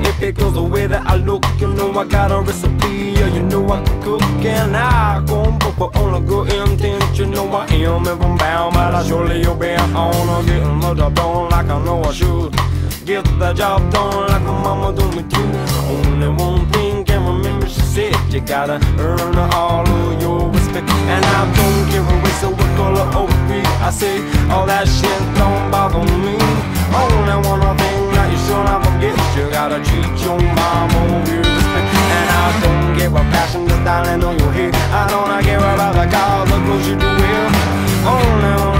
respect goes the way that I look, you know I got a recipe Yeah, you know I can cook. And I go but on a good intent You know I am. If I'm bound But I surely obey on Getting the job done like I know I should. Get the job done like my mama do me too. Only one thing can remember she said You gotta earn all of your respect. And I don't give a or what color or creed I say all that shit your mom won't be And I don't care what passion is dialing on your head I don't care about the cause, the clothes you do wear Only